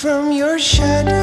from your shadow.